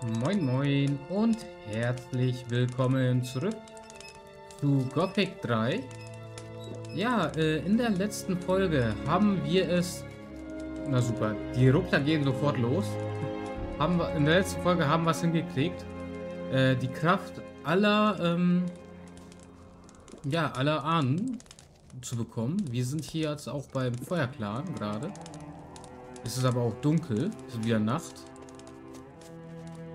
Moin Moin und herzlich willkommen zurück zu Gothic 3. Ja, äh, in der letzten Folge haben wir es... Na super, die Ruckler gehen sofort los. Haben wir, in der letzten Folge haben wir es hingekriegt, äh, die Kraft aller, ähm, ja, aller Ahnen zu bekommen. Wir sind hier jetzt auch beim Feuerclan gerade. Es ist aber auch dunkel, es ist wieder Nacht.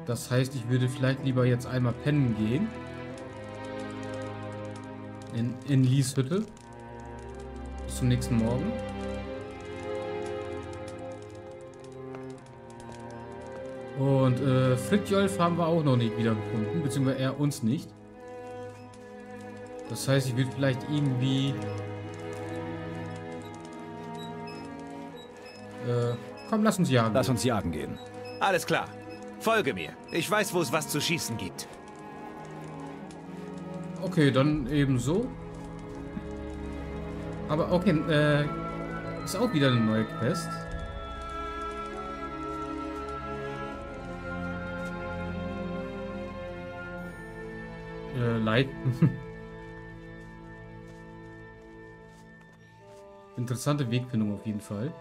Das heißt, ich würde vielleicht lieber jetzt einmal pennen gehen. In, in Lies Hütte. Bis zum nächsten Morgen. Und äh, Fritjolf haben wir auch noch nicht wiedergefunden, beziehungsweise er uns nicht. Das heißt, ich würde vielleicht irgendwie... Äh, komm, lass uns jagen. Lass uns jagen gehen. Alles klar. Folge mir. Ich weiß, wo es was zu schießen gibt. Okay, dann eben so. Aber okay, äh, ist auch wieder eine neue Quest. Äh, Leid. Interessante Wegfindung auf jeden Fall.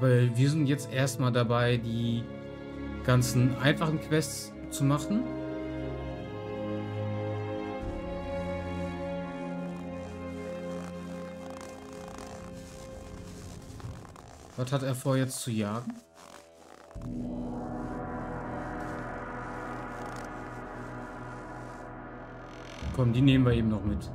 Aber wir sind jetzt erstmal dabei, die ganzen einfachen Quests zu machen. Was hat er vor jetzt zu jagen? Komm, die nehmen wir eben noch mit.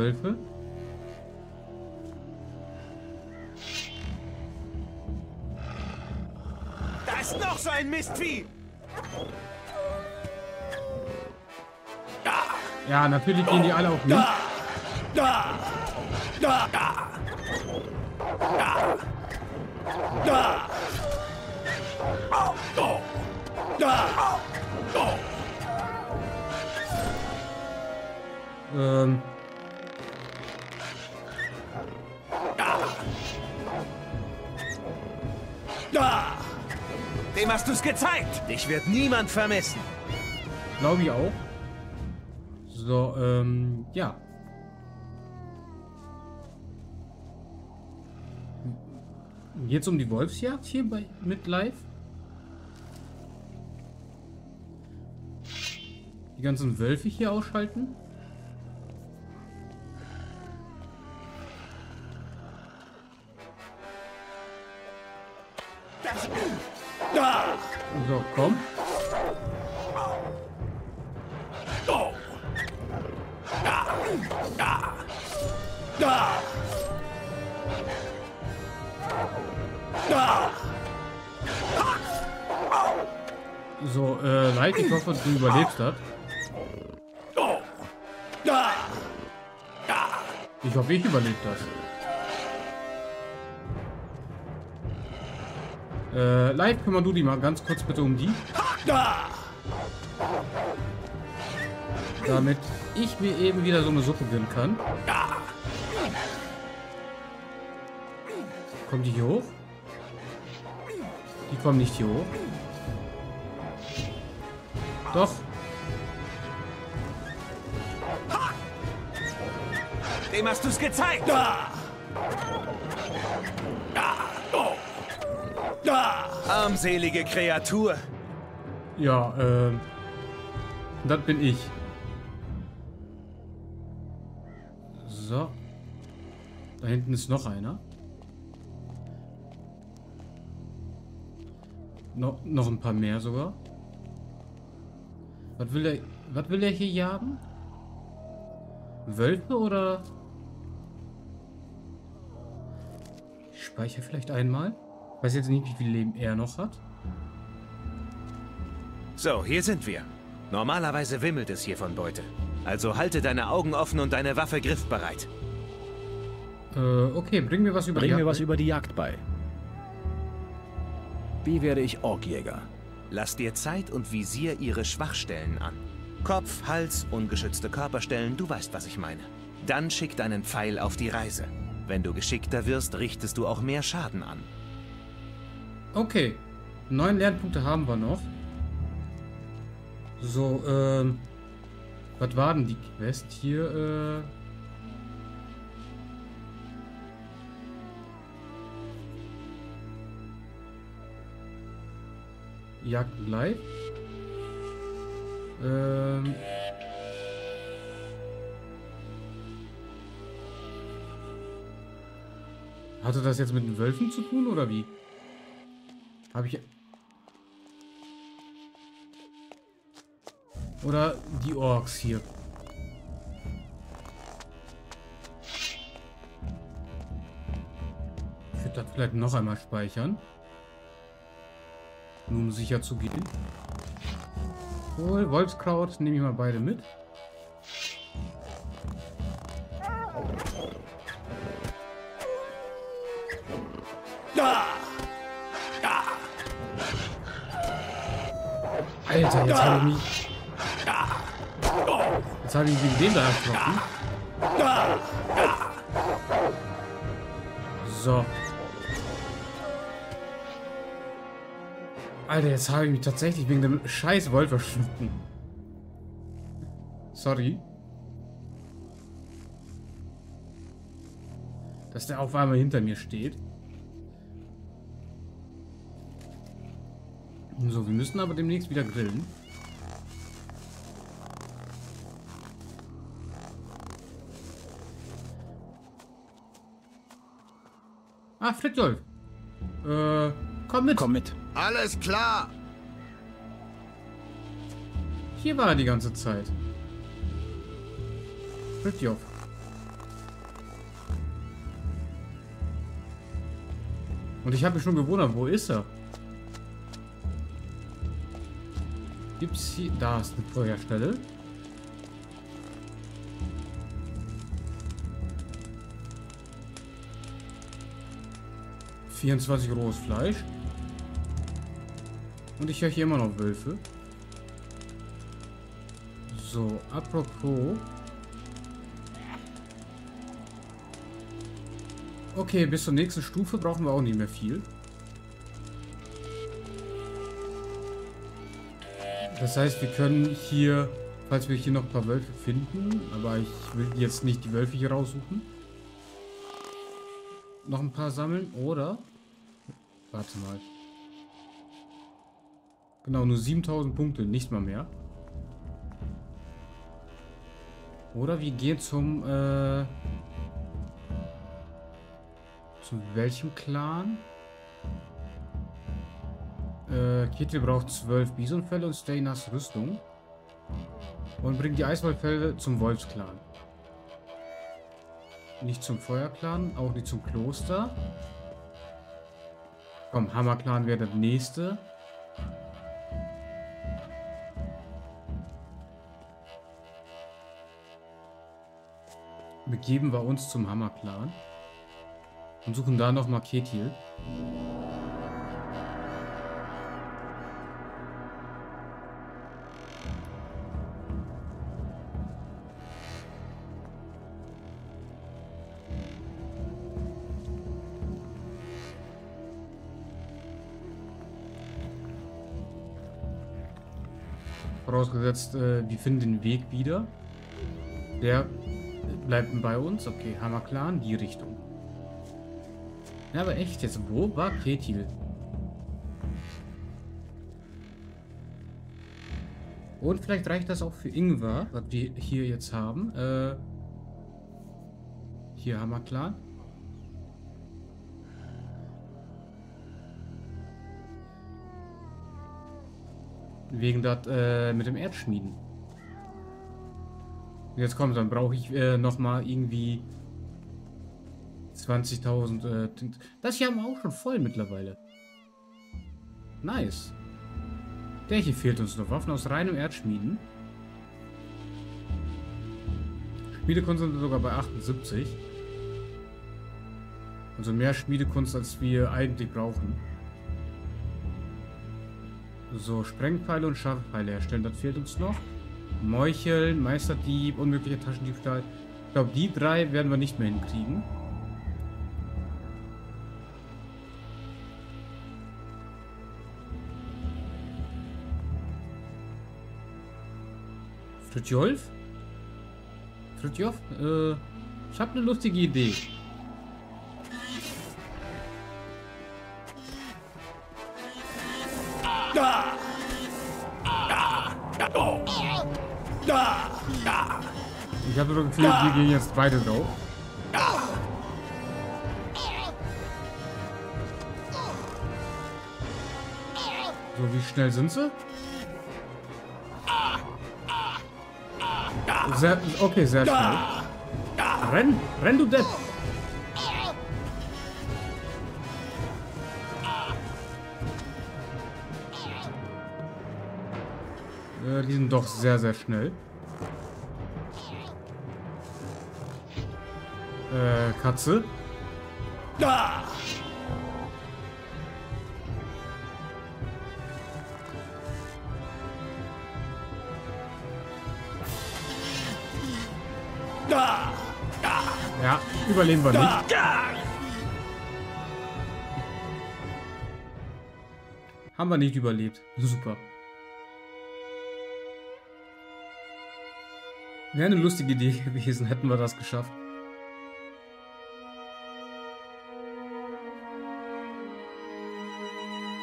Wölfe. Da ist noch so ein Mistvieh! Ja, natürlich gehen die alle auf mich. Ähm, Hast du's gezeigt! Dich wird niemand vermissen. glaube ich auch. So, ähm, ja. Jetzt um die Wolfsjagd hier bei, mit live. Die ganzen Wölfe hier ausschalten. Du überlebst das. Ich hoffe, ich überlebe das. Äh, Leid, kümmern du die mal ganz kurz bitte um die. Damit ich mir eben wieder so eine Suppe gönnen kann. Kommt die hier hoch? Die kommen nicht hier hoch. Doch. Dem hast du's gezeigt! Armselige Kreatur. Ja, ähm. Das bin ich. So. Da hinten ist noch einer. No, noch ein paar mehr sogar. Was will er, was will er hier jagen? Wölfe oder? Ich speichere vielleicht einmal. Weiß jetzt nicht, wie viel Leben er noch hat. So, hier sind wir. Normalerweise wimmelt es hier von Beute. Also halte deine Augen offen und deine Waffe griffbereit. Äh, okay, bring mir was über Bring die mir Jagd was bei. über die Jagd bei. Wie werde ich Orkjäger? Lass dir Zeit und visier ihre Schwachstellen an. Kopf, Hals, ungeschützte Körperstellen, du weißt, was ich meine. Dann schick deinen Pfeil auf die Reise. Wenn du geschickter wirst, richtest du auch mehr Schaden an. Okay. Neun Lernpunkte haben wir noch. So, ähm. Was war denn die Quest hier? Äh. Jagd live. Ähm. Hatte das jetzt mit den Wölfen zu tun oder wie? Habe ich. Oder die Orks hier. Ich würde das vielleicht noch einmal speichern. Nur um sicher zu gehen. Cool, Wolfskraut nehme ich mal beide mit. Alter, jetzt habe ich mich. Jetzt habe ich wegen dem da erschrocken. So. Alter, jetzt habe ich mich tatsächlich wegen dem scheiß Wolf erschrocken. Sorry. Dass der auf einmal hinter mir steht. So, wir müssen aber demnächst wieder grillen. Ah, Fritjolf. Äh, komm mit. Komm mit. Alles klar. Hier war er die ganze Zeit. Fritjof. Und ich habe mich schon gewundert, wo ist er? Gibt's hier... Da ist eine Feuerstelle. Vierundzwanzig rohes Fleisch. Und ich höre hier immer noch Wölfe. So, apropos. Okay, bis zur nächsten Stufe brauchen wir auch nicht mehr viel. Das heißt, wir können hier, falls wir hier noch ein paar Wölfe finden, aber ich will jetzt nicht die Wölfe hier raussuchen, noch ein paar sammeln oder... Warte mal. Genau, nur 7000 Punkte, nicht mal mehr. Oder wir gehen zum, äh... Zu welchem Clan? Äh, Kitty braucht 12 Bisonfälle und Staynas Rüstung. Und bringt die Eiswaldfälle zum Wolfsklan. Nicht zum Feuerclan, auch nicht zum Kloster. Komm, Hammerclan wäre der nächste. Begeben wir uns zum Hammerclan. Und suchen da nochmal Ketil. Vorausgesetzt, äh, wir finden den Weg wieder. Der bleibt bei uns. Okay, Hammerclan, die Richtung. Ja, aber echt jetzt, wo war Ketil? Und vielleicht reicht das auch für Ingwer, was wir hier jetzt haben. Äh, hier Hammerclan. Wegen das äh, mit dem Erdschmieden. Jetzt kommt, dann brauche ich äh, noch mal irgendwie 20.000. Äh, das hier haben wir auch schon voll mittlerweile. Nice. Der hier fehlt uns noch. Waffen aus reinem Erdschmieden. Schmiedekunst sind wir sogar bei 78. Also mehr Schmiedekunst, als wir eigentlich brauchen. So, Sprengpfeile und scharfe Pfeile herstellen, das fehlt uns noch. Meucheln, Meisterdieb, unmöglicher Taschendiebstahl. Ich glaube, die drei werden wir nicht mehr hinkriegen. Fritjolf? Fritjof? Äh, ich habe eine lustige Idee. Gefühl, wir gehen jetzt beide drauf. So, wie schnell sind sie? Sehr, okay, sehr schnell. Renn, renn du Depp. Äh, die sind doch sehr, sehr schnell. Katze. Ja, überleben wir nicht. Haben wir nicht überlebt. Super. Wäre eine lustige Idee gewesen, hätten wir das geschafft.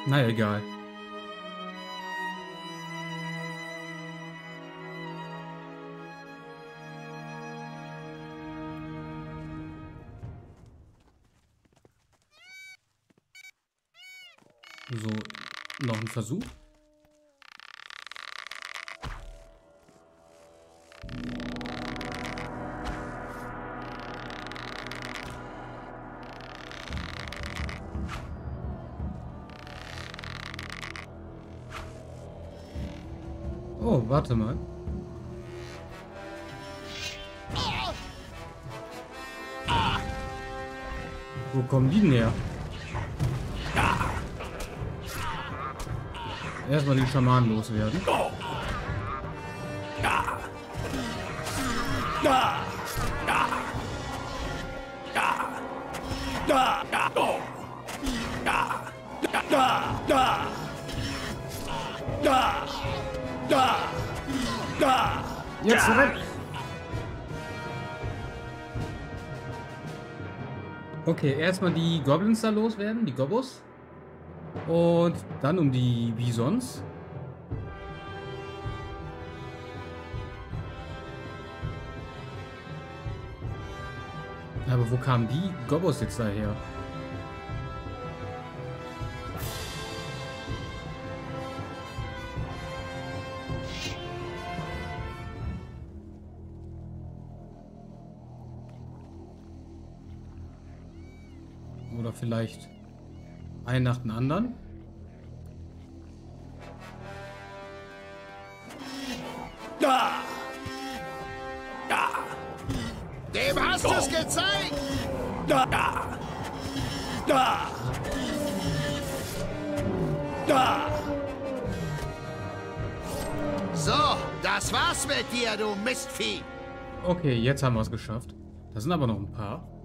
Naja, egal. So, noch ein Versuch. Warte mal. Wo kommen die denn her? Erstmal den Schamanen loswerden. Jetzt renn! Okay, erstmal die Goblins da loswerden, die Gobos. Und dann um die Bisons. Aber wo kamen die Gobos jetzt daher? Oder vielleicht ein nach dem anderen? Dem hast du es gezeigt! So, das war's mit dir, du Mistvieh! Okay, jetzt haben wir es geschafft. Da sind aber noch ein paar.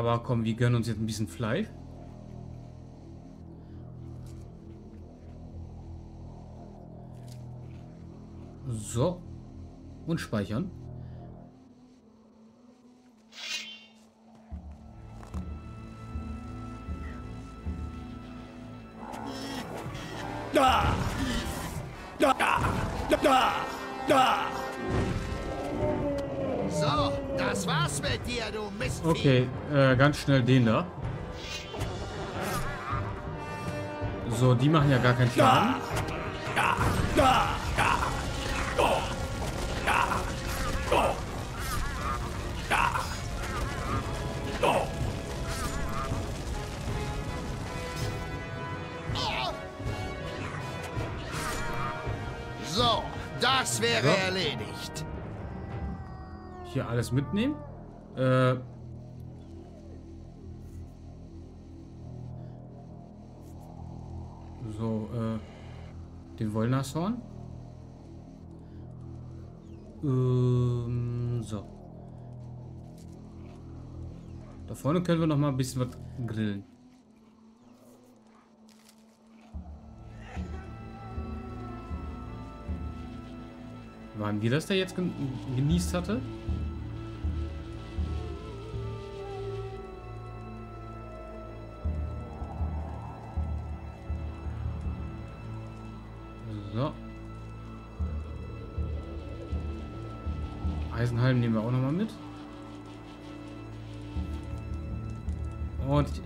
Aber komm, wir gönnen uns jetzt ein bisschen Fleisch. So. Und speichern. Okay, äh, ganz schnell den da. So, die machen ja gar keinen Schaden. So, das wäre So. erledigt. Hier alles mitnehmen. Äh. Wollnashorn. Ähm, so. Da vorne können wir noch mal ein bisschen was grillen. Waren wir das, der jetzt gen genießt hatte?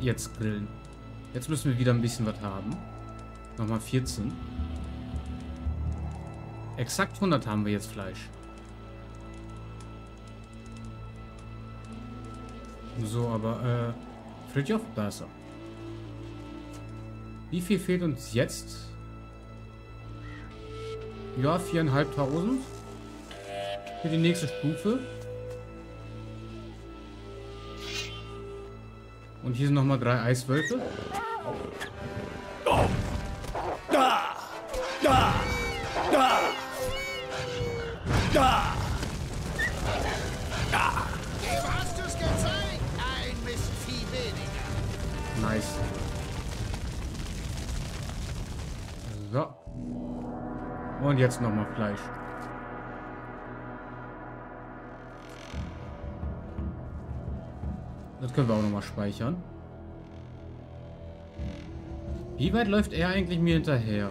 Jetzt grillen. Jetzt müssen wir wieder ein bisschen was haben. Nochmal 14. Exakt 100 haben wir jetzt Fleisch. So, aber, äh, Fridjof, da ist er. Wie viel fehlt uns jetzt? Ja, 4.500. Für die nächste Stufe. Und hier sind nochmal drei Eiswölfe. Dem hast du's gezeigt. Ein Mistvieh weniger. Nice. So. Und jetzt nochmal Fleisch. Können wir auch nochmal speichern. Wie weit läuft er eigentlich mir hinterher?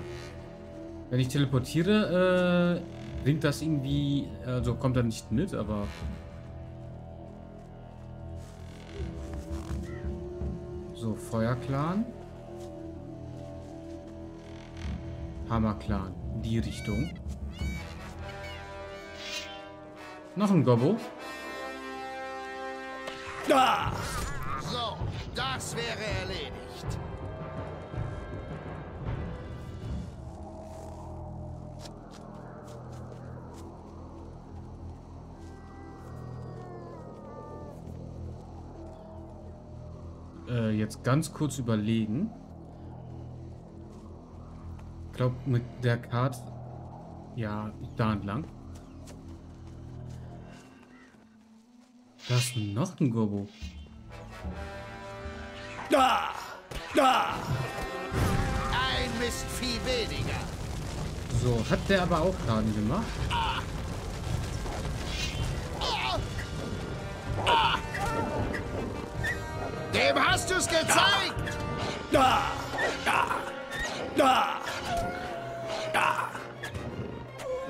Wenn ich teleportiere, äh, bringt das irgendwie... Also kommt er nicht mit, aber... So, Feuerclan. Hammerclan. Die Richtung. Noch ein Gobbo. So, das wäre erledigt. Äh, jetzt ganz kurz überlegen. Ich glaube, mit der Karte... Ja, da entlang. Da ist noch ein Gobbo. Ein Mistvieh weniger. So, hat der aber auch Schaden gemacht? Dem hast du's gezeigt.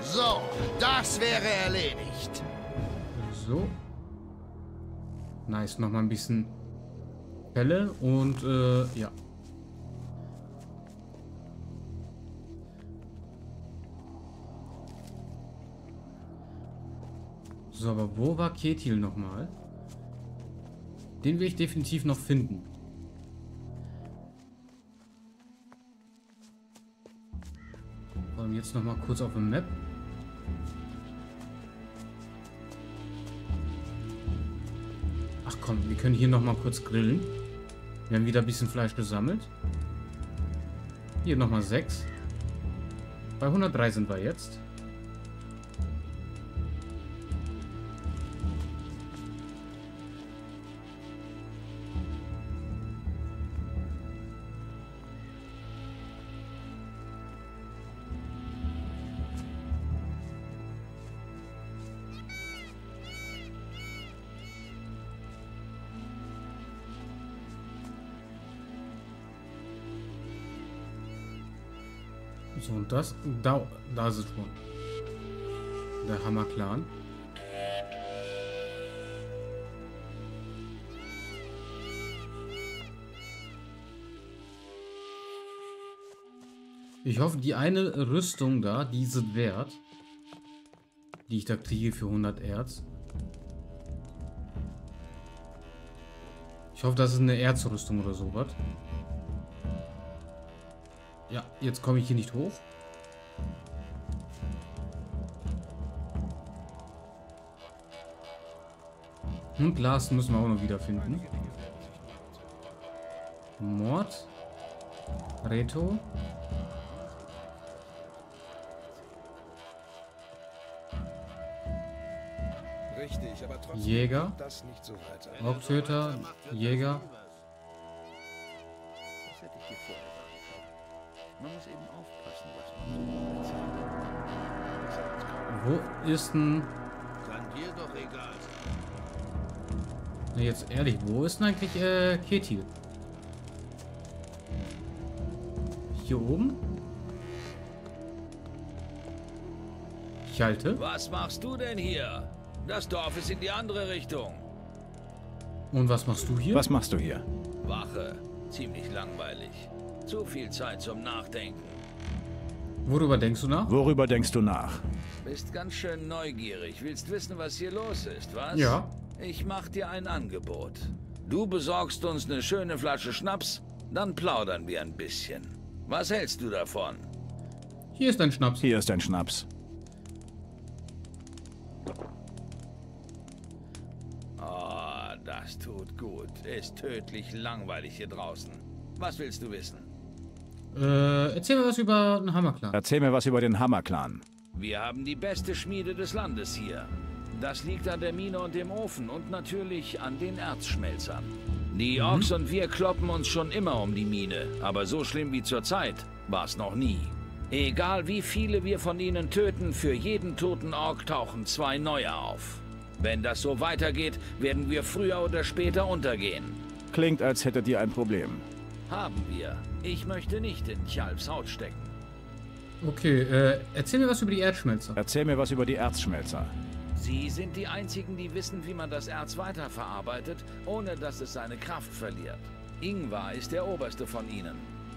So, das wäre erledigt. Nice, nochmal ein bisschen Pelle und äh, ja. So, aber wo war Ketil nochmal? Den will ich definitiv noch finden. Jetzt nochmal kurz auf dem Map. Komm, wir können hier nochmal kurz grillen. Wir haben wieder ein bisschen Fleisch gesammelt. Hier nochmal 6. Bei 103 sind wir jetzt. So, und das, da, da ist es schon. Der Hammer-Clan. Ich hoffe, die eine Rüstung da, diese wert, die ich da kriege für 100 Erz. Ich hoffe, das ist eine Erzrüstung oder sowas. Jetzt komme ich hier nicht hoch. Und Glas müssen wir auch noch wiederfinden. Mord. Reto. Richtig, Jäger. So Haupttöter, Jäger. Ist denn... Kann dir doch egal sein. Nee, jetzt ehrlich, wo ist denn eigentlich äh, Ketil? Hier oben? Ich halte. Was machst du denn hier? Das Dorf ist in die andere Richtung. Und was machst du hier? Was machst du hier? Wache. Ziemlich langweilig. Zu viel Zeit zum Nachdenken. Worüber denkst du nach? Worüber denkst du nach? Bist ganz schön neugierig. Willst wissen, was hier los ist, was? Ja. Ich mach dir ein Angebot. Du besorgst uns eine schöne Flasche Schnaps, dann plaudern wir ein bisschen. Was hältst du davon? Hier ist ein Schnaps. Hier ist ein Schnaps. Oh, das tut gut. Ist tödlich langweilig hier draußen. Was willst du wissen? Äh, erzähl mir was über den Hammerklan. Erzähl mir was über den Hammer-Clan. Wir haben die beste Schmiede des Landes hier. Das liegt an der Mine und dem Ofen und natürlich an den Erzschmelzern. Die Orks und wir kloppen uns schon immer um die Mine, aber so schlimm wie zur Zeit war es noch nie. Egal wie viele wir von ihnen töten, für jeden toten Ork tauchen zwei neue auf. Wenn das so weitergeht, werden wir früher oder später untergehen. Klingt, als hättet ihr ein Problem. Haben wir. Ich möchte nicht in Chalfs Haut stecken. Okay, äh, erzähl mir was über die Erdschmelzer. Erzähl mir was über die Erzschmelzer. Sie sind die einzigen, die wissen, wie man das Erz weiterverarbeitet, ohne dass es seine Kraft verliert. Ingvar ist der oberste von ihnen.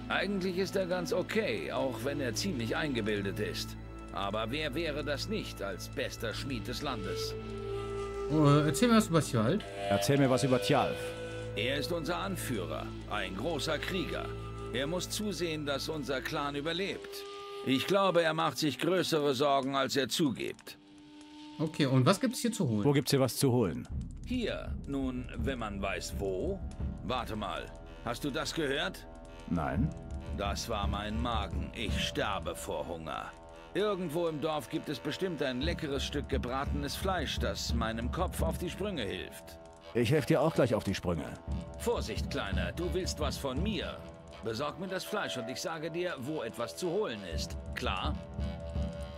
Eigentlich ist er ganz okay, auch wenn er ziemlich eingebildet ist. Aber wer wäre das nicht als bester Schmied des Landes? Äh, erzähl mir was über Tjald. Erzähl mir was über Tjalf. Er ist unser Anführer, ein großer Krieger. Er muss zusehen, dass unser Clan überlebt. Ich glaube, er macht sich größere Sorgen, als er zugibt. Okay, und was gibt's hier zu holen? Wo gibt's hier was zu holen? Hier, nun, wenn man weiß wo. Warte mal, hast du das gehört? Nein. Das war mein Magen. Ich sterbe vor Hunger. Irgendwo im Dorf gibt es bestimmt ein leckeres Stück gebratenes Fleisch, das meinem Kopf auf die Sprünge hilft. Ich helfe dir auch gleich auf die Sprünge. Vorsicht, Kleiner, du willst was von mir. Besorg mir das Fleisch und ich sage dir, wo etwas zu holen ist. Klar?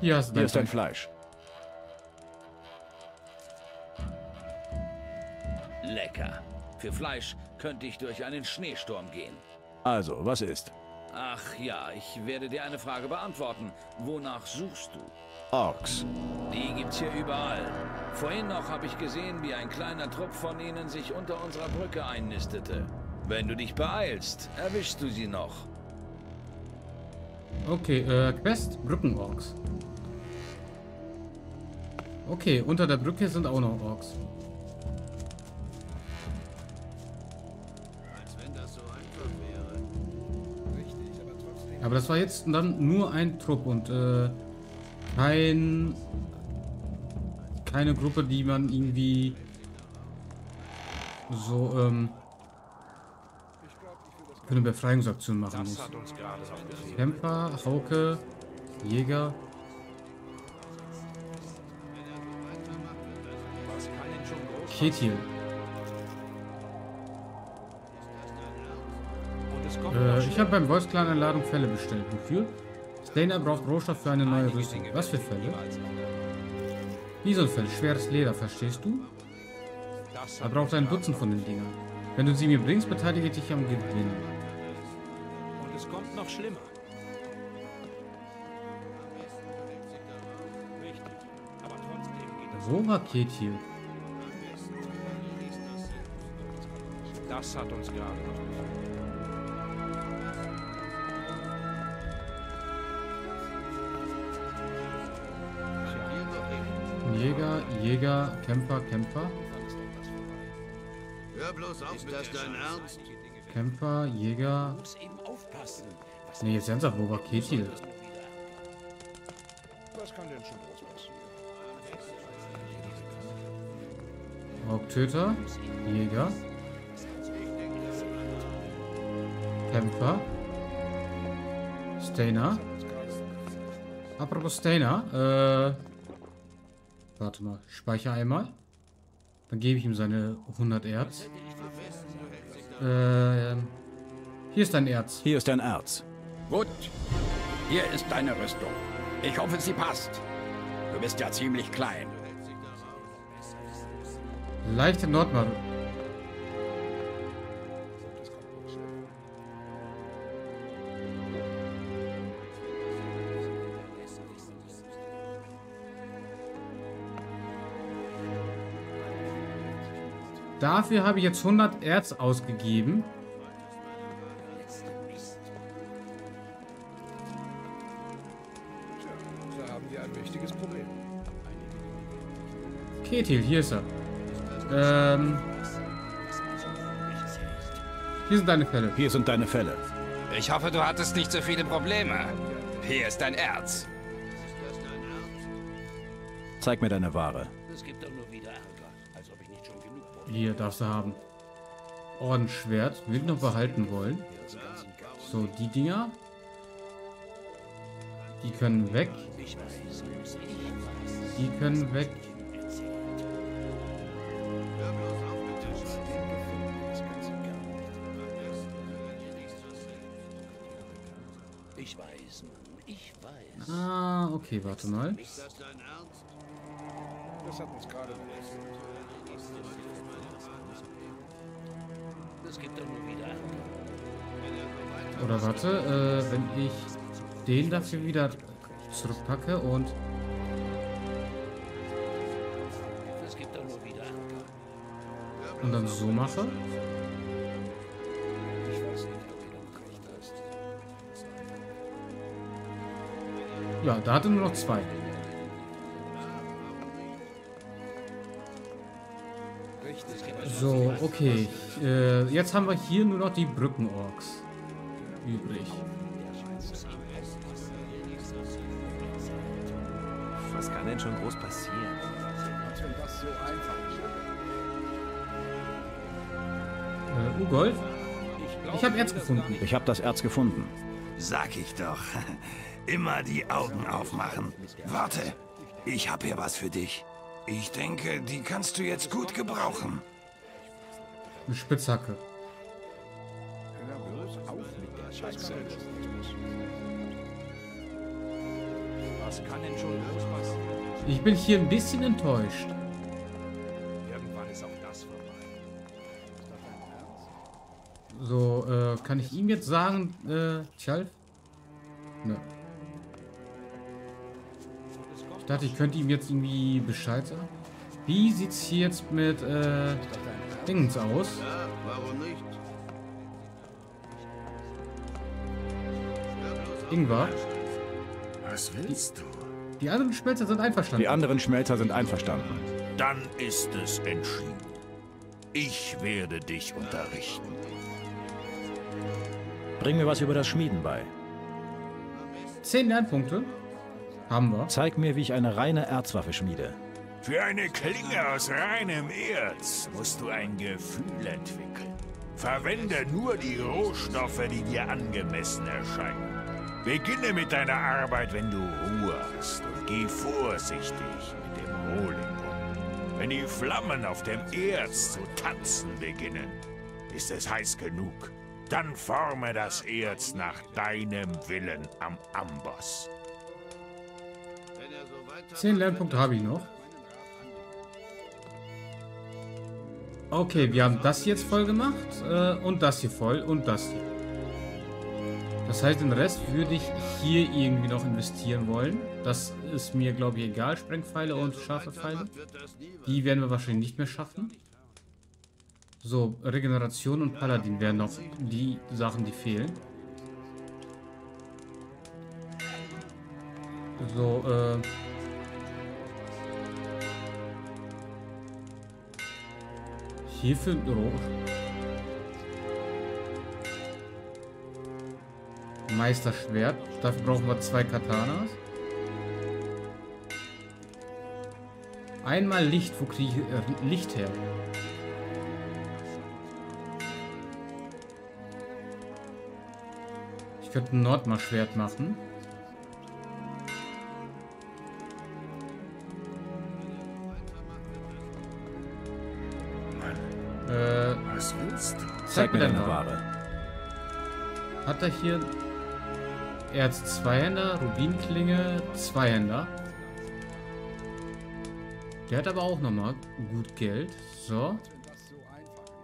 Hier hast du Hier ist dein Fleisch. Fleisch. Lecker. Für Fleisch könnte ich durch einen Schneesturm gehen. Also, was ist? Ach ja, ich werde dir eine Frage beantworten. Wonach suchst du? Orks. Die gibt's hier überall. Vorhin noch habe ich gesehen, wie ein kleiner Trupp von ihnen sich unter unserer Brücke einnistete. Wenn du dich beeilst, erwischst du sie noch. Okay, äh, Quest Brückenorks. Okay, unter der Brücke sind auch noch Orks. Als wenn das so einfach wäre. Richtig, aber trotzdem. Aber das war jetzt dann nur ein Trupp und äh, kein keine Gruppe, die man irgendwie so ähm, für eine Befreiungsaktion machen muss. Kämpfer, Hauke, Jäger. Ketil. Äh, ich habe beim Voice Clan eine Ladung Fälle bestellt. Wofür? Stainer braucht Rohstoff für eine neue Rüstung. Was für Fälle? Dieselfell, schweres Leder, verstehst du? Er braucht ein Dutzend von den Dingern. Wenn du sie mir bringst, beteilige ich dich am Gewinn. Noch schlimmer. Richtig. Aber trotzdem geht das. Wo war Ketil? Das hat uns gerade noch. Jäger, Jäger, Kämpfer, Kämpfer. Hör bloß auf, ist das dein Ernst? Kämpfer, Jäger. Nee, jetzt ernsthaft, wo war Ketil? Was kann denn schon groß passieren? Orktöter. Jäger. Kämpfer. Stainer. Apropos Stainer, äh. Warte mal, ich speichere einmal. Dann gebe ich ihm seine 100 Erz. Äh, hier ist dein Erz. Hier ist dein Erz. Gut, hier ist deine Rüstung. Ich hoffe, sie passt. Du bist ja ziemlich klein. Leichte Nordmar. Dafür habe ich jetzt 100 Erz ausgegeben. Da haben wir ein wichtiges Problem. Ketil, hier ist er. Ähm. Hier sind deine Fälle. Hier sind deine Fälle. Ich hoffe, du hattest nicht so viele Probleme. Hier ist dein Erz. Zeig mir deine Ware. Hier darfst du haben. Ordensschwert. Will ich noch behalten wollen. So, die Dinger. Die können weg. Die können weg. Ich weiß, Mann, ich weiß. Ah, okay, warte mal. Das hat uns gerade Es gibt doch nur wieder. Oder warte, äh, wenn ich den dafür wieder zurückpacke und Es gibt doch nur wieder und dann so mache. Ja, da hatte nur noch zwei. Okay. Äh, jetzt haben wir hier nur noch die Brückenorks übrig. Was kann denn schon groß passieren? Äh, Ugolf? Ich habe Erz gefunden. Ich habe das Erz gefunden. Sag ich doch. Immer die Augen aufmachen. Warte, ich habe hier was für dich. Ich denke, die kannst du jetzt gut gebrauchen. Eine Spitzhacke. Was kann denn schon los passieren? Ich bin hier ein bisschen enttäuscht. Irgendwann ist auch das vorbei. So, äh, kann ich ihm jetzt sagen, äh, Tjalf? Ne. Ich dachte, ich könnte ihm jetzt irgendwie Bescheid sagen. Wie sieht's hier jetzt mit, äh, Dingens aus? Ja, warum nicht? Ingwer? Was willst du? Die anderen Schmelzer sind einverstanden. Die anderen Schmelzer sind einverstanden. Dann ist es entschieden. Ich werde dich unterrichten. Bring mir was über das Schmieden bei. Zehn Lernpunkte. Haben wir. Zeig mir, wie ich eine reine Erzwaffe schmiede. Für eine Klinge aus reinem Erz musst du ein Gefühl entwickeln. Verwende nur die Rohstoffe, die dir angemessen erscheinen. Beginne mit deiner Arbeit, wenn du Ruhe hast und geh vorsichtig mit dem Rohling. Wenn die Flammen auf dem Erz zu tanzen beginnen, ist es heiß genug. Dann forme das Erz nach deinem Willen am Amboss. Zehn Lernpunkte habe ich noch. Okay, wir haben das jetzt voll gemacht äh, und das hier voll und das hier. Das heißt, den Rest würde ich hier irgendwie noch investieren wollen. Das ist mir, glaube ich, egal. Sprengpfeile und scharfe Pfeile. Die werden wir wahrscheinlich nicht mehr schaffen. So, Regeneration und Paladin wären noch die Sachen, die fehlen. So, äh... Hierfür Roh. Meisterschwert. Dafür brauchen wir zwei Katanas. Einmal Licht. Wo kriege ich äh, Licht her? Ich könnte ein Nordmarschwert machen. Du? zeig mir deine Ware. Ware. Hat er hier Erz Zweihänder, Rubinklinge, Zweihänder. Der hat aber auch nochmal gut Geld. So.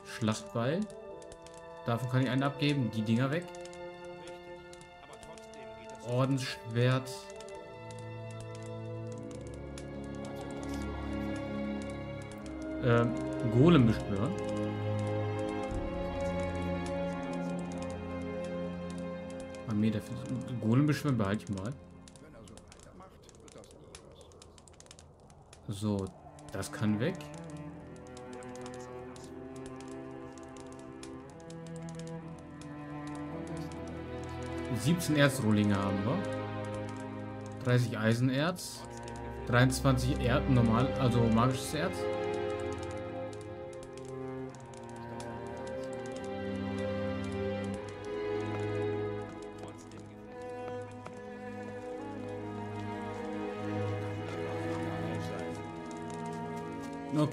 Schlachtbeil. Davon kann ich einen abgeben. Die Dinger weg. Ordensschwert. Ähm, Golem beschwören. Armee der Golem beschwören behalte ich mal. So, das kann weg. Siebzehn Erzrohlinge haben wir. 30 Eisenerz. 23 Erden normal, also magisches Erz.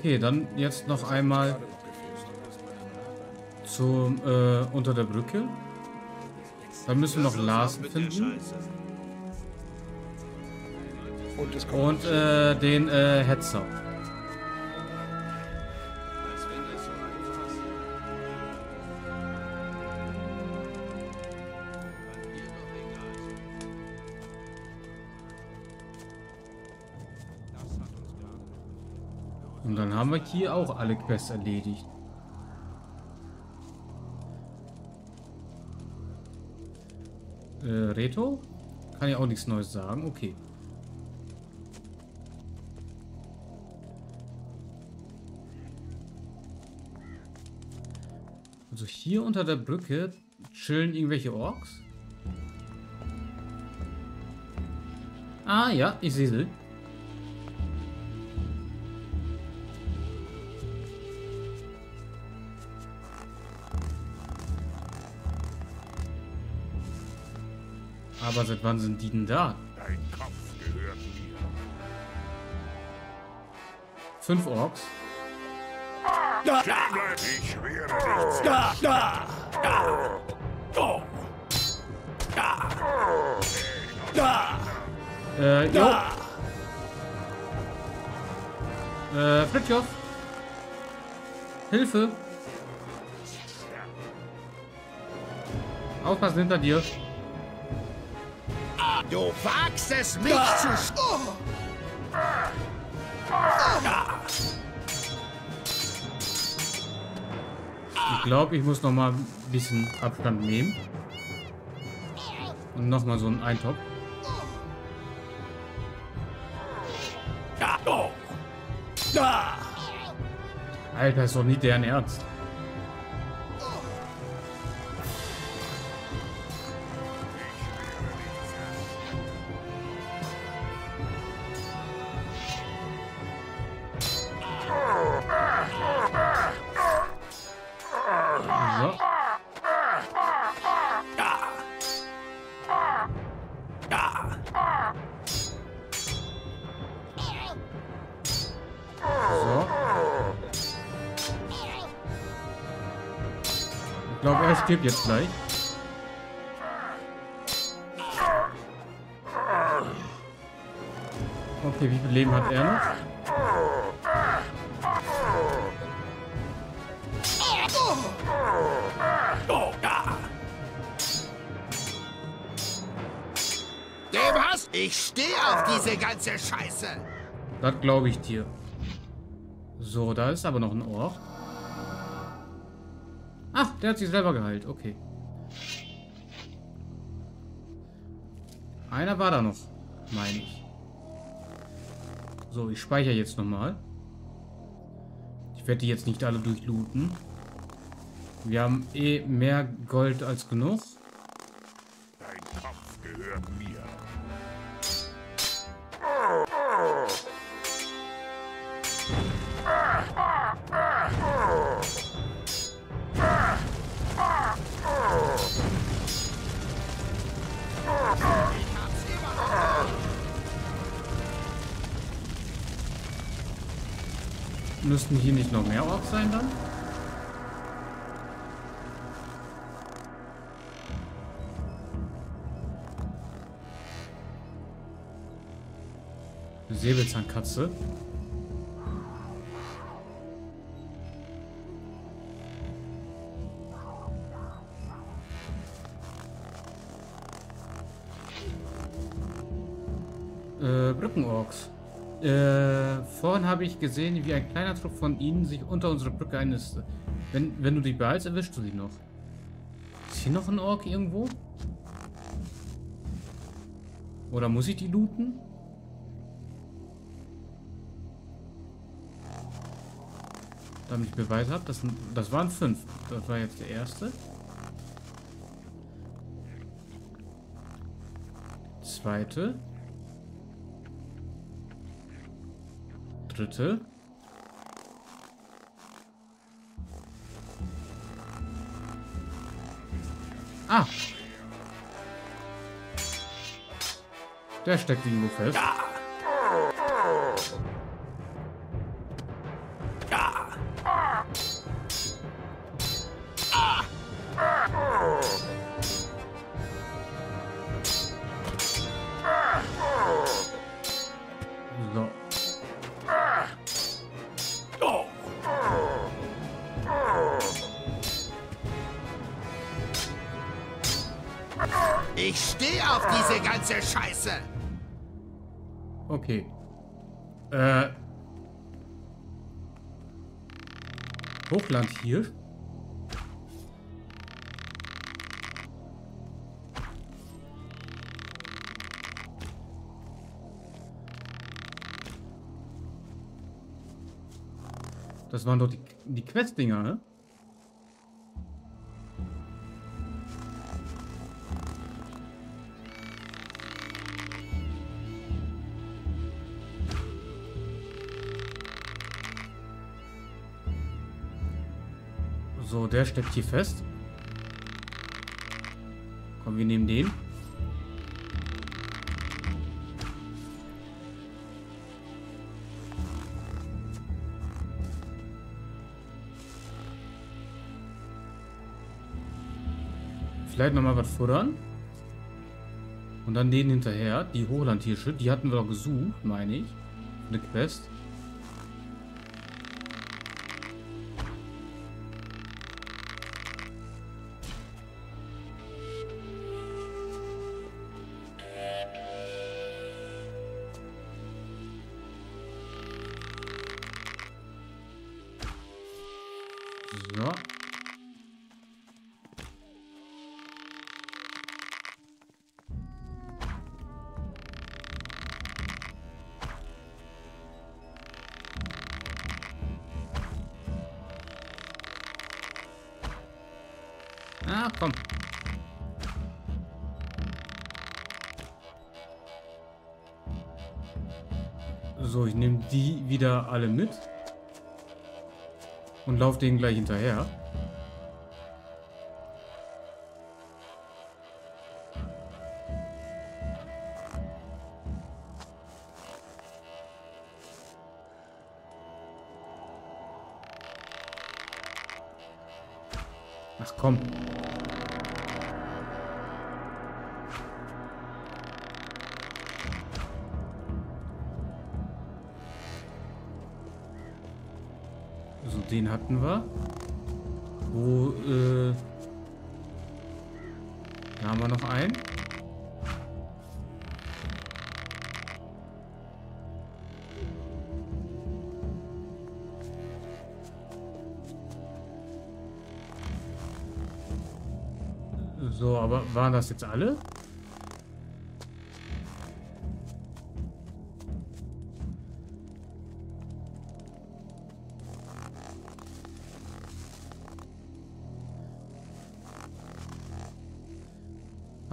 Okay, dann jetzt noch einmal zum äh, unter der Brücke. Dann müssen wir noch Larsen finden. Und äh, den äh, Hetzer. Wir hier auch alle Quests erledigt. Äh, Reto? Kann ich auch nichts Neues sagen. Okay. Also hier unter der Brücke chillen irgendwelche Orks. Ah ja, ich sehe sie. Aber seit wann sind die denn da? Dein Kopf gehört mir. Fünf Orks. Stehen bleiben, ich werde dich Äh, jo. Äh, Fritjof. Hilfe. Aufpassen hinter dir. Du wagst es, mich zu... sch- Oh! Ich glaube, ich muss noch mal ein bisschen Abstand nehmen. Und noch mal so einen Eintopf. Alter, ist doch nicht deren Ernst. Stirbt jetzt gleich. Okay, wie viel Leben hat er noch? Dem hast... Ich stehe auf diese ganze Scheiße. Das glaube ich dir. So, da ist aber noch ein Ork. Ach, der hat sich selber geheilt. Okay. Einer war da noch, meine ich. So, ich speichere jetzt nochmal. Ich werde die jetzt nicht alle durchlooten. Wir haben eh mehr Gold als genug. Dein Kopf gehört mir. Müssten hier nicht noch mehr Orks sein dann? Säbelzahnkatze. Habe ich gesehen, wie ein kleiner Trupp von ihnen sich unter unsere Brücke einnistet. Wenn, wenn du die behaltst, erwischst du sie noch. Ist hier noch ein Ork irgendwo? Oder muss ich die looten? Damit ich Beweise habe. Das, das waren fünf. Das war jetzt der erste. Zweite. Dritte. Ah. Der steckt irgendwo fest. Ja. Hier. Das waren doch die, die Quest-Dinger, ne? Steckt hier fest. Komm, wir nehmen den. Vielleicht nochmal was futtern. Und dann den hinterher. Die Hochlandhirsche. Die hatten wir doch gesucht, meine ich. Eine Quest. So, ich nehme die wieder alle mit. Und laufe denen gleich hinterher. Hatten wir. Wo, äh... Da haben wir noch einen. So, aber waren das jetzt alle?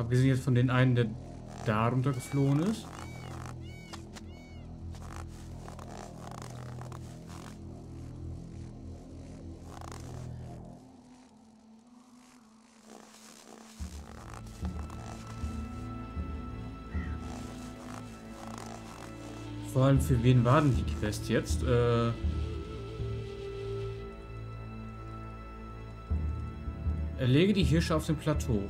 Abgesehen jetzt von den einen, der darunter geflohen ist. Vor allem für wen war denn die Quest jetzt? Äh Erlege die Hirsche auf dem Plateau.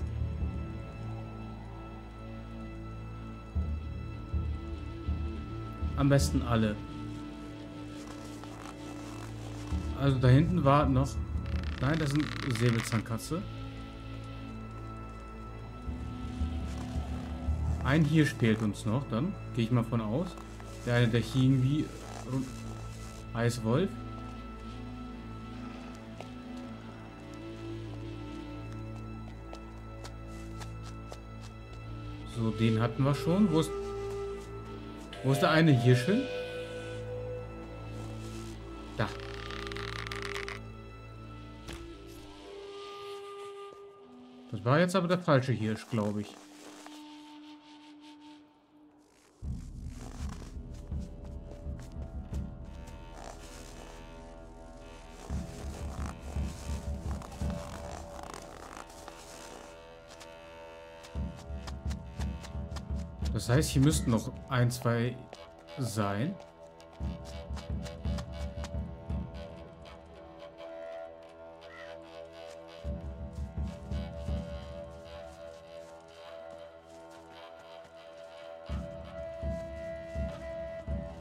Am besten alle. Also da hinten war noch... Nein, das ist eine Säbelzahnkatze. Ein Hirsch fehlt uns noch, dann. Gehe ich mal von aus. Der eine, der hier irgendwie... Eiswolf. So, den hatten wir schon. Wo ist... Wo ist der eine Hirsche? Da. Das war jetzt aber der falsche Hirsch, glaube ich. Das heißt, hier müssten noch ein, zwei sein.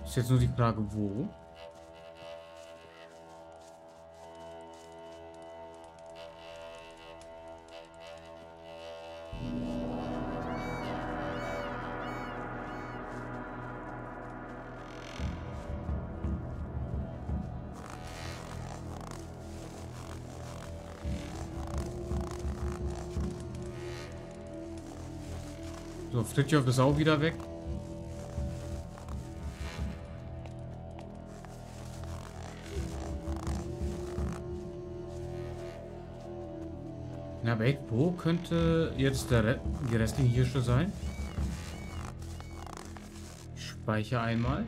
Ist jetzt nur die Frage, wo. So, Fritjof ist auch wieder weg. Na, weg, wo könnte jetzt der Re die restlichen Hirsche sein? Ich speichere einmal.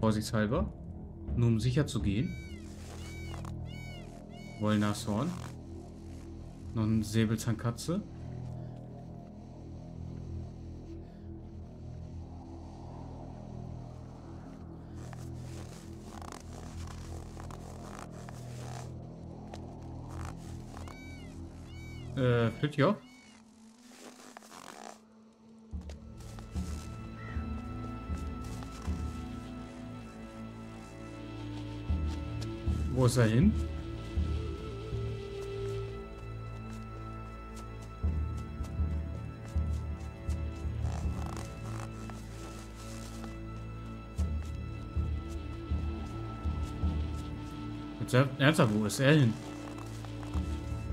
Vorsichtshalber. Nur um sicher zu gehen. Wollnashorn. Noch ein Säbelzahnkatze. Äh, Fritjof? Wo ist er hin? Ernsthaft, wo ist er hin?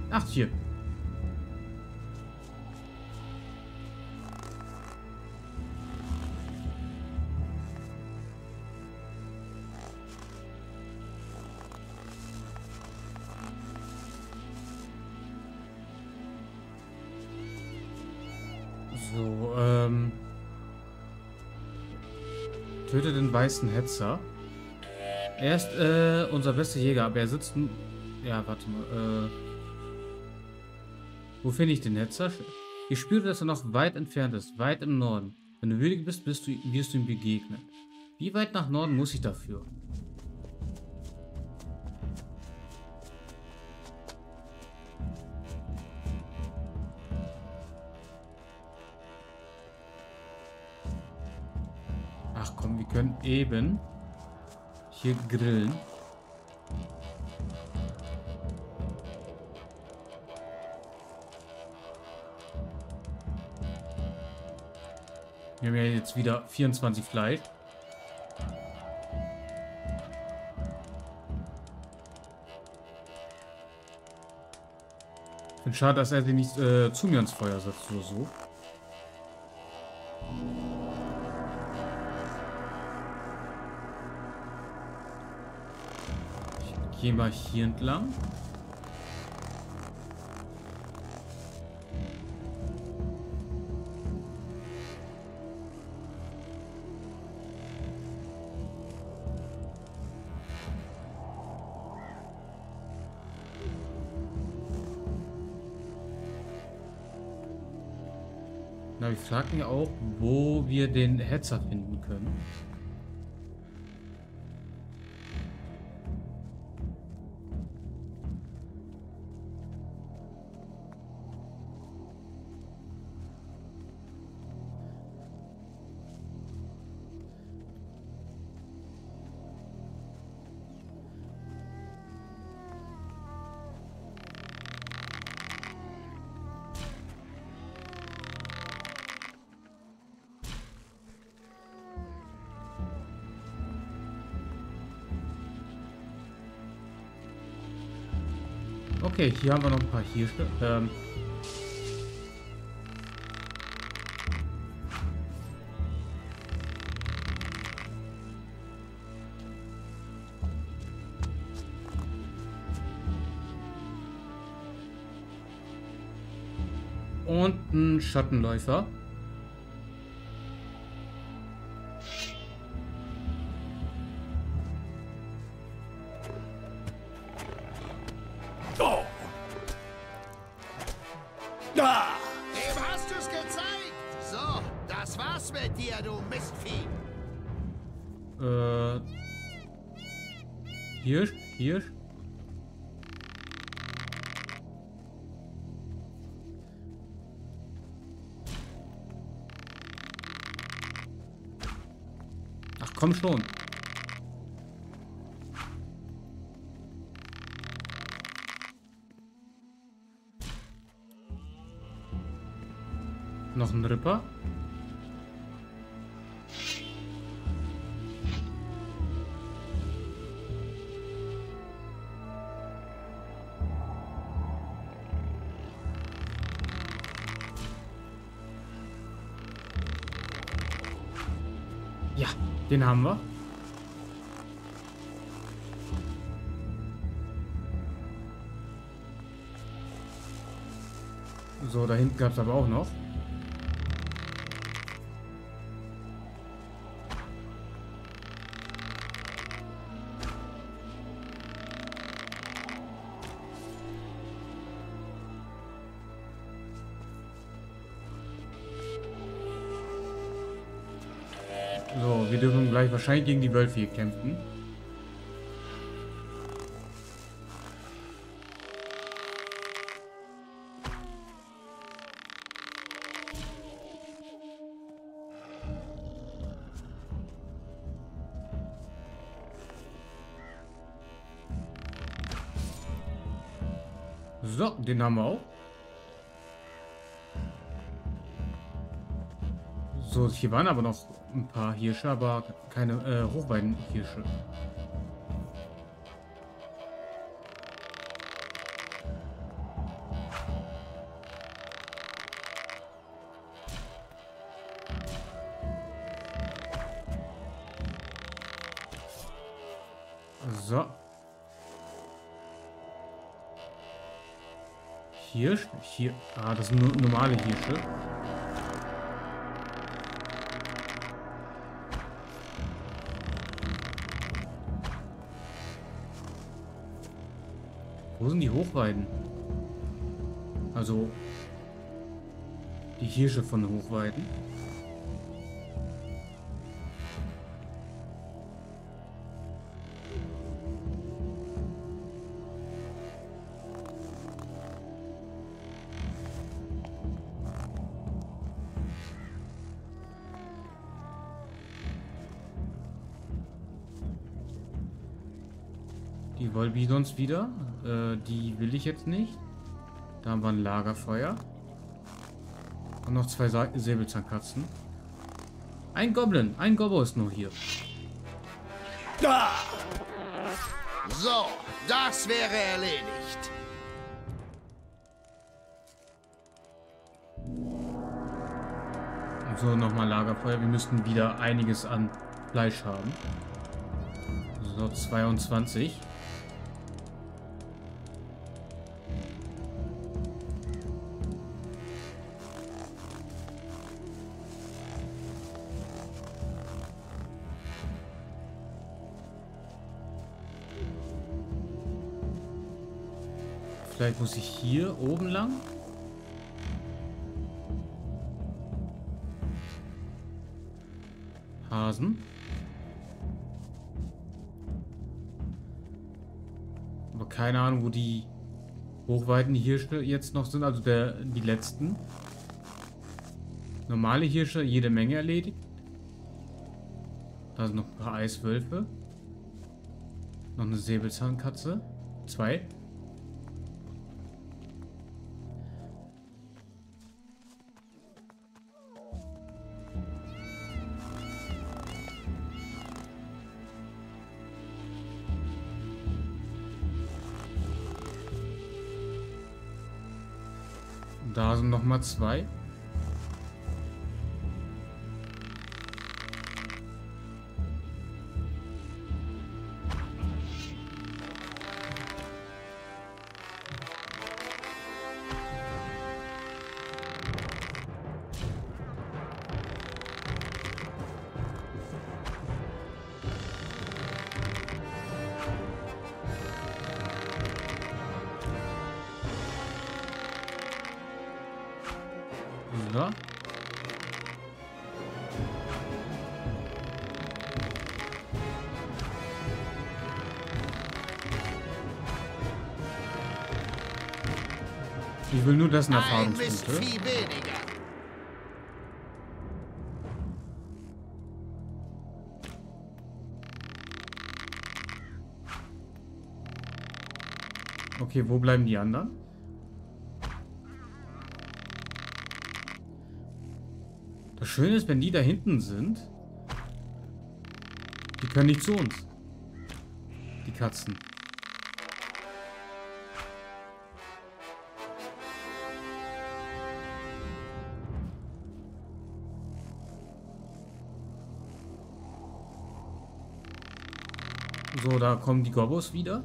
Ach, hier. Weißen Hetzer. Er ist äh, unser bester Jäger, aber er sitzt... Ja, warte mal. Äh, wo finde ich den Hetzer? Ich spüre, dass er noch weit entfernt ist, weit im Norden. Wenn du würdig bist, bist du, wirst du ihm begegnen. Wie weit nach Norden muss ich dafür? Eben hier grillen. Wir haben ja jetzt wieder 24 Fleisch. Schade, dass er sie nicht äh, zu mir ans Feuer setzt oder so. Ich gehe mal hier entlang. Na, wir fragen ja auch, wo wir den Hetzer finden können. Okay, hier haben wir noch ein paar Hirsche. Ähm, und ein Schattenläufer. Den haben wir. So, da hinten gab es aber auch noch. So, wir dürfen gleich wahrscheinlich gegen die Wölfe hier kämpfen. So, den haben wir auch. So, hier waren aber noch ein paar Hirsche, aber keine äh, Hochweidenhirsche. So. Hirsch? Hier. Ah, das sind nur normale Hirsche. Die Hochweiden? Also die Hirsche von Hochweiden. Die Wollbisons wieder. Äh, die will ich jetzt nicht. Da haben wir ein Lagerfeuer. Und noch zwei Sa Säbelzahnkatzen. Ein Goblin. Ein Gobbo ist nur hier. So, das wäre erledigt. So, nochmal Lagerfeuer. Wir müssten wieder einiges an Fleisch haben. So, 22. Vielleicht muss ich hier oben lang. Hasen. Aber keine Ahnung, wo die Hochweiten Hirsche jetzt noch sind. Also der, die letzten. Normale Hirsche, jede Menge erledigt. Da sind noch ein paar Eiswölfe. Noch eine Säbelzahnkatze. Zwei. 2 Ich will nur dessen Ein Erfahrungspunkte. Okay, wo bleiben die anderen? Das Schöne ist, wenn die da hinten sind, die können nicht zu uns. Die Katzen. So, da kommen die Gobos wieder.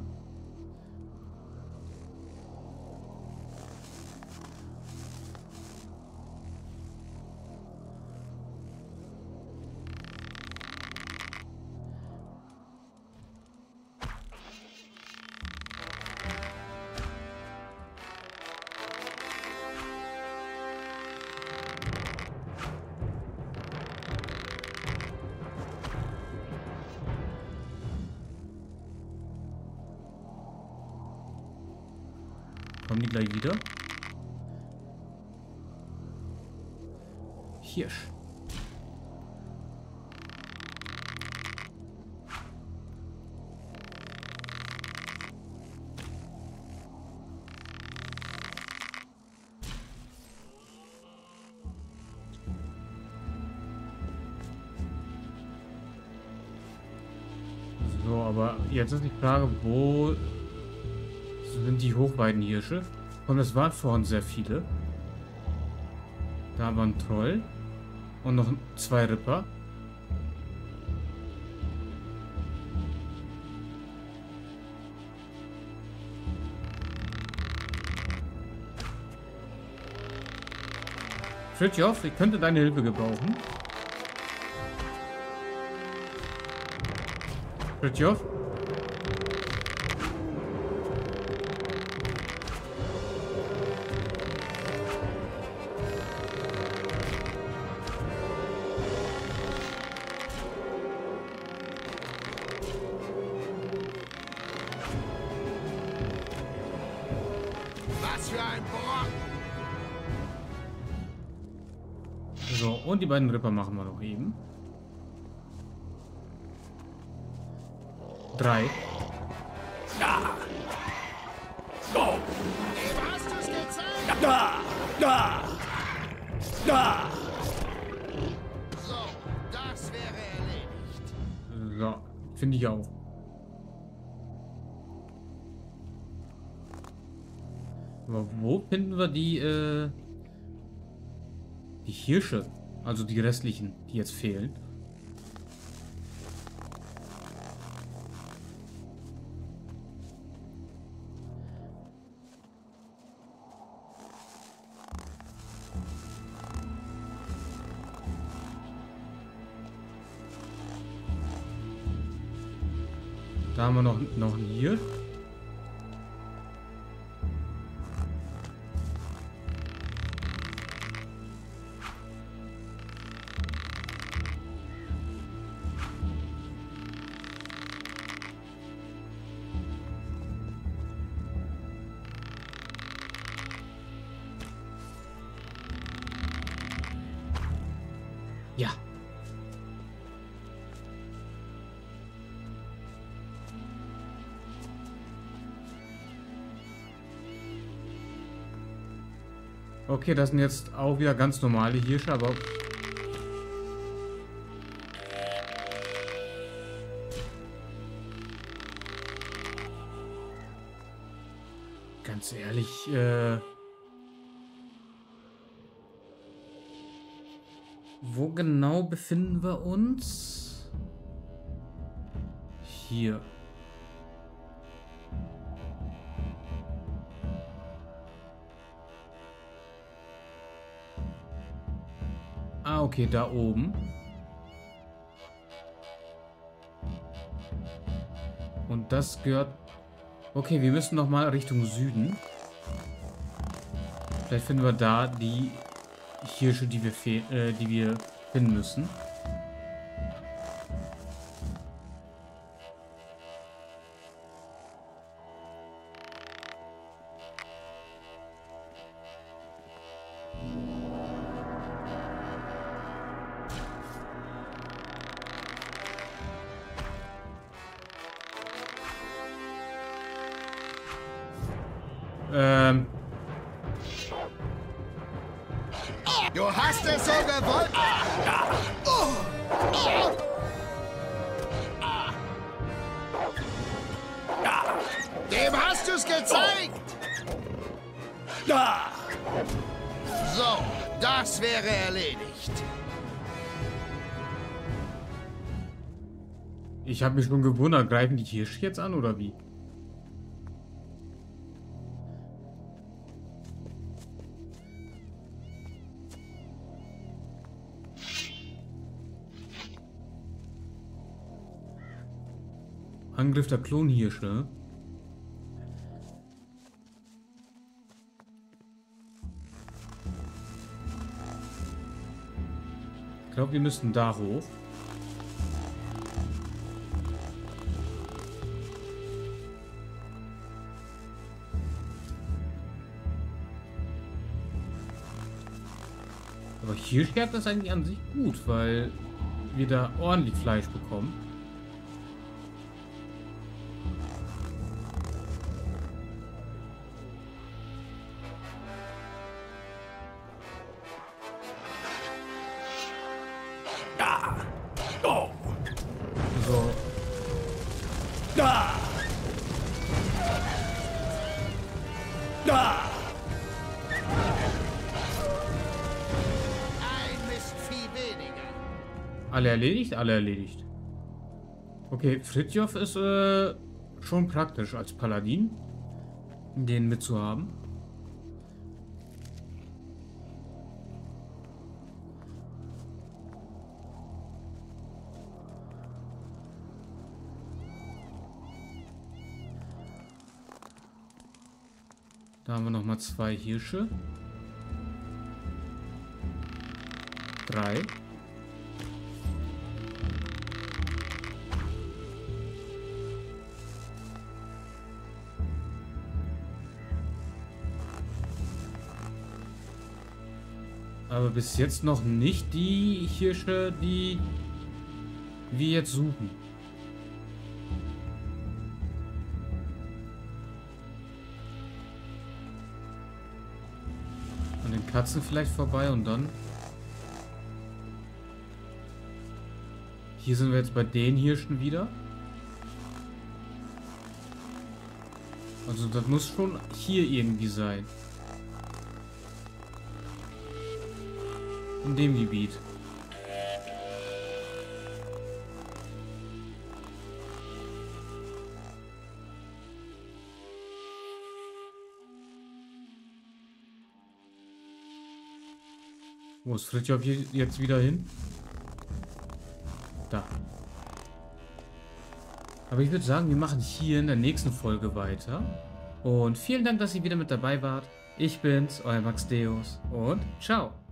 Jetzt ist die Frage, wo sind die Hochweidenhirsche? Und es waren vorhin sehr viele. Da war ein Troll. Und noch zwei Ripper. Fritjof, ich könnte deine Hilfe gebrauchen. Fritjof? Ripper machen wir noch eben. Drei. Du's gezeigt. Da! Da! Da! So, das wäre erledigt. So, finde ich auch. Aber wo finden wir die, äh, die Hirsche? Also die restlichen, die jetzt fehlen. Da haben wir noch, noch einen Ja. Okay, das sind jetzt auch wieder ganz normale Hirsche, aber... Ganz ehrlich, äh... Wo genau befinden wir uns? Hier. Ah, okay, da oben. Und das gehört... Okay, wir müssen noch mal Richtung Süden. Vielleicht finden wir da die Hirsche, die wir, äh, die wir finden müssen. Habe mich schon gewundert, greifen die Hirsche jetzt an oder wie? Angriff der Klonhirsche. Ich glaube, wir müssten da hoch. Stärkt das eigentlich an sich gut, weil wir da ordentlich Fleisch bekommen. Erledigt? Alle erledigt. Okay, Fritjof ist äh, schon praktisch als Paladin, den mitzuhaben. Da haben wir noch mal zwei Hirsche. Drei. Aber bis jetzt noch nicht die Hirsche, die wir jetzt suchen. An den Katzen vielleicht vorbei und dann... Hier sind wir jetzt bei den Hirschen wieder. Also das muss schon hier irgendwie sein. In dem Gebiet. Wo ist Fritjof jetzt wieder hin? Da. Aber ich würde sagen, wir machen hier in der nächsten Folge weiter. Und vielen Dank, dass ihr wieder mit dabei wart. Ich bin's, euer Max Deus und ciao.